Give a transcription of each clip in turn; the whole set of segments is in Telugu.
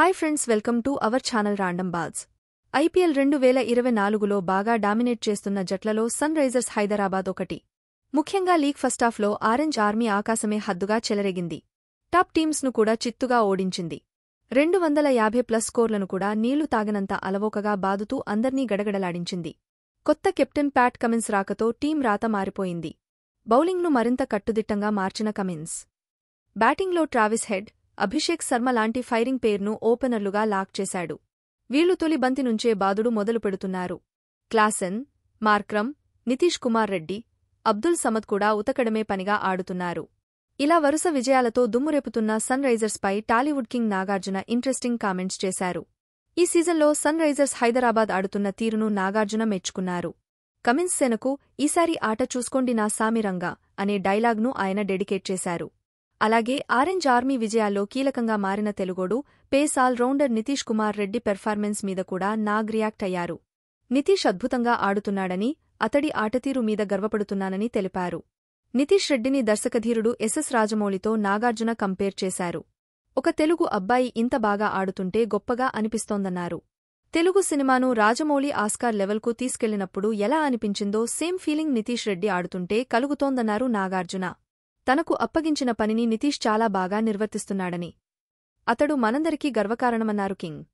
Hi friends welcome to our channel random balls IPL రెండు వేల ఇరవై నాలుగులో బాగా డామినేట్ చేస్తున్న జట్లలో సన్ రైజర్స్ హైదరాబాద్ ఒకటి. ముఖ్యంగా లీగ్ ఫస్టాఫ్లో ఆరెంజ్ ఆర్మీ ఆకాశమే హద్దుగా చెలరేగింది. టాప్ టీమ్స్ను కూడా చిత్తుగా ఓడించింది. రెండు వందల యాభై ప్లస్ స్కోర్లను కూడా నీళ్ళు తాగనంత అలవోకగా బాదుతూ అందర్నీ గడగడలాడించింది. కొత్త కెప్టెన్ ప్యాట్ కమిన్స్ రాకతో టీం రాత మారిపోయింది. బౌలింగ్ను మరింత కట్టుదిట్టంగా మార్చిన కమిన్స్. బ్యాటింగ్లో ట్రావిస్ హెడ్ అభిషేక్ శర్మ లాంటి ఫైరింగ్ పేర్ను ఓపెనర్లుగా లాక్ చేశాడు. వీళ్ళు తొలి బంతి నుంచే బాదుడు మొదలు పెడుతున్నారు. క్లాసెన్ మార్క్రమ్ నితీష్ కుమార్ రెడ్డి అబ్దుల్ సమద్ కూడా ఉతకడమే పనిగా ఆడుతున్నారు. ఇలా వరుస విజయాలతో దుమ్మురేపుతున్న సన్ రైజర్స్పై Tollywood king Nagarjuna interesting comments చేశారు. ఈ సీజన్లో సన్ రైజర్స్ హైదరాబాద్ ఆడుతున్న తీరును నాగార్జున మెచ్చుకున్నారు. కమిన్స్ సేనకు ఈసారి ఆట చూసుకోండి నా సామిరంగా అనే డైలాగ్ను ఆయన డెడికేట్ చేశారు. అలాగే ఆరెంజ్ ఆర్మీ విజయాల్లో కీలకంగా మారిన తెలుగోడు pace allrounder Nitish Kumar Reddy performance మీద కూడా నాగ్ రియాక్ట్ అయ్యారు. నితీష్ అద్భుతంగా ఆడుతున్నాడని అతడి ఆటతీరు మీద గర్వపడుతున్నానని తెలిపారు. నితీష్ రెడ్డిని దర్శకధీరుడు ఎస్ఎస్ రాజమౌళితో నాగార్జున కంపేర్ చేశారు. ఒక తెలుగు అబ్బాయి ఇంత బాగా ఆడుతుంటే గొప్పగా అనిపిస్తోందన్నారు. తెలుగు సినిమాను రాజమౌళి ఆస్కార్ లెవెల్కు తీసుకెళ్ళినప్పుడు ఎలా అనిపించిందో సేమ్ ఫీలింగ్ నితీష్ రెడ్డి ఆడుతుంటే కలుగుతోందన్నారు నాగార్జున. తనకు అప్పగించిన పనిని నితీష్ చాలా బాగా నిర్వర్తిస్తున్నాడని. అతడు మనందరికీ గర్వకారణమన్నారు కింగ్.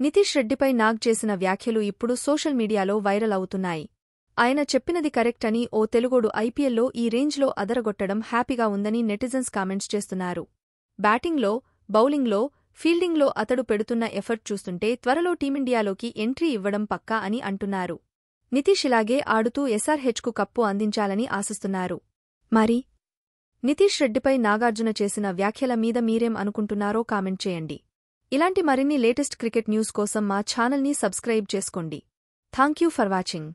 నితీష్ రెడ్డిపై నాగ్ చేసిన వ్యాఖ్యలు ఇప్పుడు సోషల్ మీడియాలో వైరల్ అవుతున్నాయి. ఆయన చెప్పినది కరెక్ట్ అని ఓ తెలుగోడు ఐపీఎల్లో ఈ రేంజ్లో అదరగొట్టడం హ్యాపీగా ఉందని నెటిజన్స్ కామెంట్స్ చేస్తున్నారు. బ్యాటింగ్లో బౌలింగ్లో ఫీల్డింగ్లో అతడు పెడుతున్న ఎఫర్ట్ చూస్తుంటే త్వరలో టీమిండియాలోకి ఎంట్రీ ఇవ్వడం పక్కా అని అంటున్నారు. నితీష్ ఇలాగే ఆడుతూ ఎస్ఆర్హెచ్కు కప్పు అందించాలని ఆశిస్తున్నారు. మరి నితీష్ రెడ్డిపై నాగార్జున చేసిన వ్యాఖ్యల మీద మీరేం అనుకుంటున్నారో కామెంట్ చేయండి. ఇలాంటి మరిన్ని లేటెస్ట్ క్రికెట్ న్యూస్ కోసం మా ఛానల్ని సబ్స్క్రైబ్ చేసుకోండి. Thank you for watching.